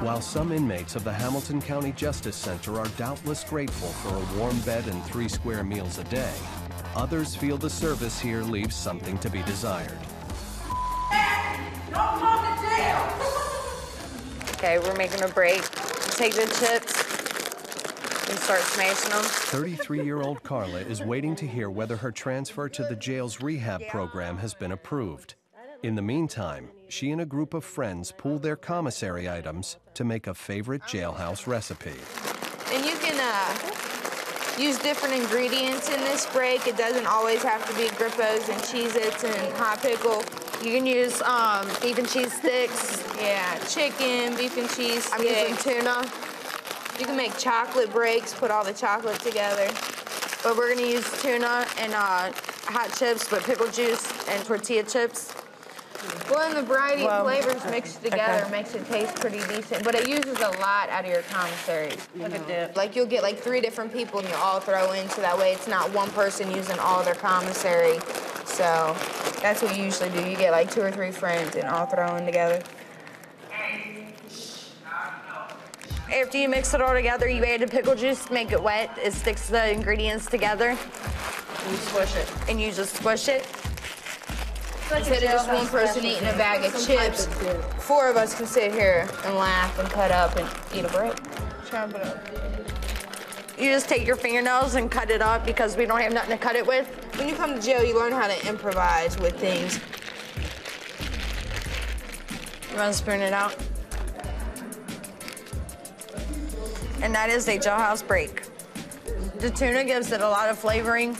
While some inmates of the Hamilton County Justice Center are doubtless grateful for a warm bed and three square meals a day, others feel the service here leaves something to be desired. Okay, we're making a break. Take the chips and start smashing them. 33 year old Carla is waiting to hear whether her transfer to the jail's rehab program has been approved. In the meantime, she and a group of friends pool their commissary items to make a favorite jailhouse recipe. And you can uh, use different ingredients in this break. It doesn't always have to be Grippos and Cheez-Its and hot pickle. You can use um, beef and cheese sticks. Yeah, chicken, beef and cheese I'm using tuna. You can make chocolate breaks, put all the chocolate together. But we're gonna use tuna and uh, hot chips with pickle juice and tortilla chips. Well, and the variety Well, of flavors mixed together okay. makes it taste pretty decent, but it uses a lot out of your commissary. Look at mm-hmm. that. Like you'll get like three different people and you all throw in, so that way it's not one person using all their commissary. So that's what you usually do. You get like two or three friends and all throw in together. After you mix it all together, you add the pickle juice to make it wet. It sticks the ingredients together. You squish it. And you just squish it. Instead of just one person eating a bag of chips, four of us can sit here and laugh and cut up and eat a break. Chop it up. You just take your fingernails and cut it up because we don't have nothing to cut it with. When you come to jail, you learn how to improvise with things. You want to spoon it out? And that is a jailhouse break. The tuna gives it a lot of flavoring,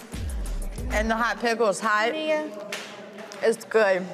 and the hot pickle is hot. It's good.